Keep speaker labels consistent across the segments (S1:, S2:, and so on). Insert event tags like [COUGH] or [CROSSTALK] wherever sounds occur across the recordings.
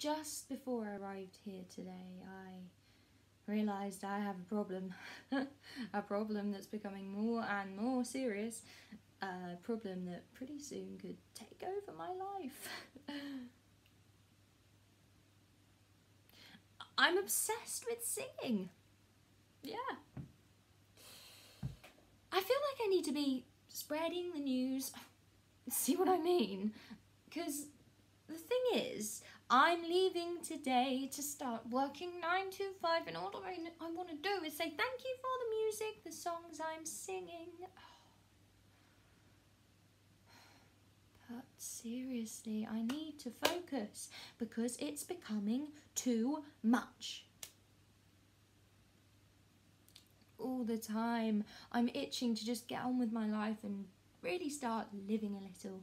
S1: just before I arrived here today, I realised I have a problem. [LAUGHS] a problem that's becoming more and more serious. A problem that pretty soon could take over my life. [LAUGHS] I'm obsessed with singing. Yeah. I feel like I need to be spreading the news. [LAUGHS] See what I mean? Because the thing is, I'm leaving today to start working 9 to 5 and all I, I want to do is say thank you for the music, the songs I'm singing. [SIGHS] But seriously, I need to focus because it's becoming too much. All the time, I'm itching to just get on with my life and really start living a little.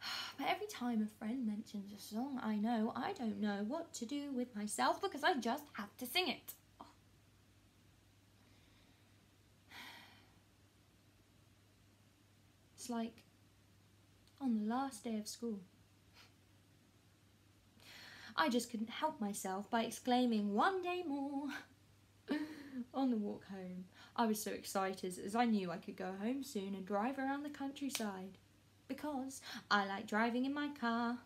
S1: [SIGHS] But every time a friend mentions a song I know, I don't know what to do with myself because I just have to sing it. [SIGHS] It's like on the last day of school. I just couldn't help myself by exclaiming, one day more, [LAUGHS] on the walk home. I was so excited as I knew I could go home soon and drive around the countryside because I like driving in my car.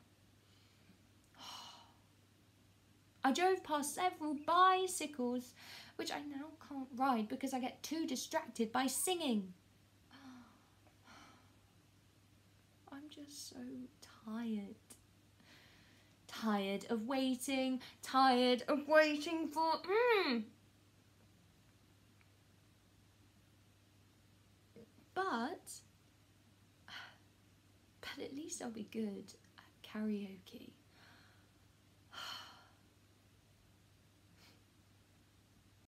S1: [SIGHS] I drove past several bicycles, which I now can't ride because I get too distracted by singing. [SIGHS] I'm just so tired. Tired of waiting, tired of waiting for. Mm. But, least I'll be good at karaoke.